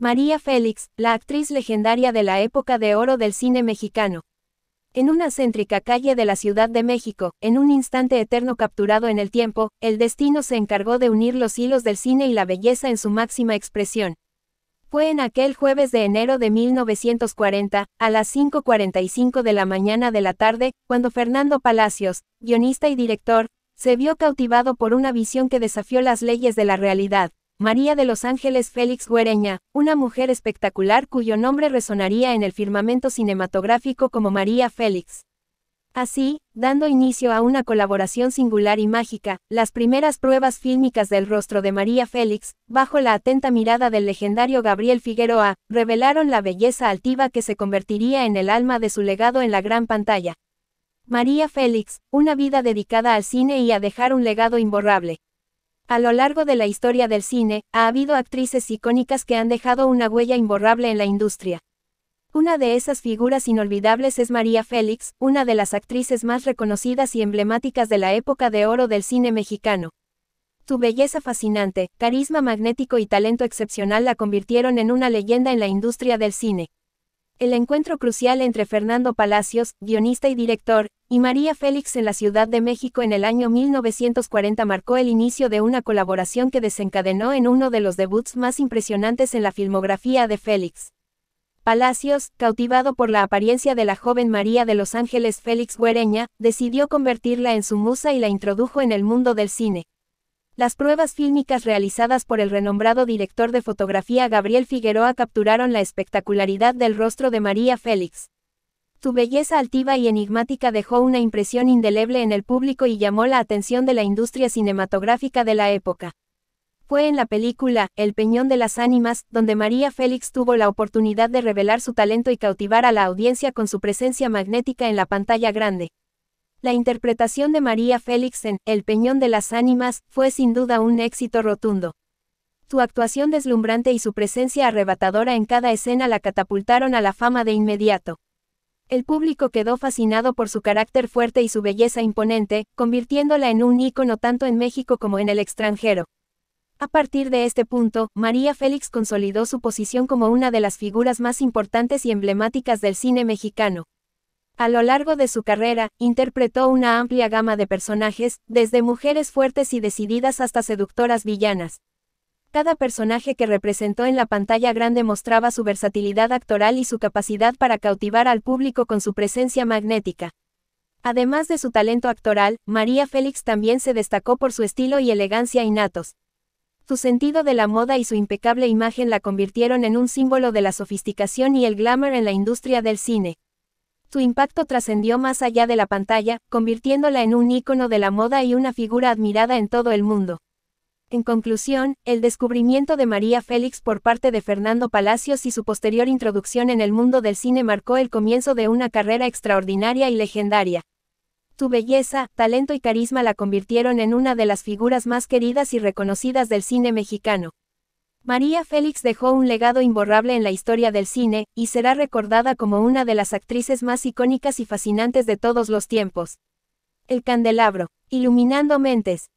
María Félix, la actriz legendaria de la época de oro del cine mexicano. En una céntrica calle de la Ciudad de México, en un instante eterno capturado en el tiempo, el destino se encargó de unir los hilos del cine y la belleza en su máxima expresión. Fue en aquel jueves de enero de 1940, a las 5.45 de la mañana de la tarde, cuando Fernando Palacios, guionista y director, se vio cautivado por una visión que desafió las leyes de la realidad. María de los Ángeles Félix Güereña, una mujer espectacular cuyo nombre resonaría en el firmamento cinematográfico como María Félix. Así, dando inicio a una colaboración singular y mágica, las primeras pruebas fílmicas del rostro de María Félix, bajo la atenta mirada del legendario Gabriel Figueroa, revelaron la belleza altiva que se convertiría en el alma de su legado en la gran pantalla. María Félix, una vida dedicada al cine y a dejar un legado imborrable. A lo largo de la historia del cine, ha habido actrices icónicas que han dejado una huella imborrable en la industria. Una de esas figuras inolvidables es María Félix, una de las actrices más reconocidas y emblemáticas de la época de oro del cine mexicano. Su belleza fascinante, carisma magnético y talento excepcional la convirtieron en una leyenda en la industria del cine. El encuentro crucial entre Fernando Palacios, guionista y director, y María Félix en la Ciudad de México en el año 1940 marcó el inicio de una colaboración que desencadenó en uno de los debuts más impresionantes en la filmografía de Félix. Palacios, cautivado por la apariencia de la joven María de Los Ángeles Félix Güereña, decidió convertirla en su musa y la introdujo en el mundo del cine. Las pruebas fílmicas realizadas por el renombrado director de fotografía Gabriel Figueroa capturaron la espectacularidad del rostro de María Félix. Su belleza altiva y enigmática dejó una impresión indeleble en el público y llamó la atención de la industria cinematográfica de la época. Fue en la película, El Peñón de las Ánimas, donde María Félix tuvo la oportunidad de revelar su talento y cautivar a la audiencia con su presencia magnética en la pantalla grande. La interpretación de María Félix en El Peñón de las Ánimas fue sin duda un éxito rotundo. Su actuación deslumbrante y su presencia arrebatadora en cada escena la catapultaron a la fama de inmediato. El público quedó fascinado por su carácter fuerte y su belleza imponente, convirtiéndola en un ícono tanto en México como en el extranjero. A partir de este punto, María Félix consolidó su posición como una de las figuras más importantes y emblemáticas del cine mexicano. A lo largo de su carrera, interpretó una amplia gama de personajes, desde mujeres fuertes y decididas hasta seductoras villanas. Cada personaje que representó en la pantalla grande mostraba su versatilidad actoral y su capacidad para cautivar al público con su presencia magnética. Además de su talento actoral, María Félix también se destacó por su estilo y elegancia innatos. Su sentido de la moda y su impecable imagen la convirtieron en un símbolo de la sofisticación y el glamour en la industria del cine. Su impacto trascendió más allá de la pantalla, convirtiéndola en un ícono de la moda y una figura admirada en todo el mundo. En conclusión, el descubrimiento de María Félix por parte de Fernando Palacios y su posterior introducción en el mundo del cine marcó el comienzo de una carrera extraordinaria y legendaria. Su belleza, talento y carisma la convirtieron en una de las figuras más queridas y reconocidas del cine mexicano. María Félix dejó un legado imborrable en la historia del cine, y será recordada como una de las actrices más icónicas y fascinantes de todos los tiempos. El candelabro, iluminando mentes.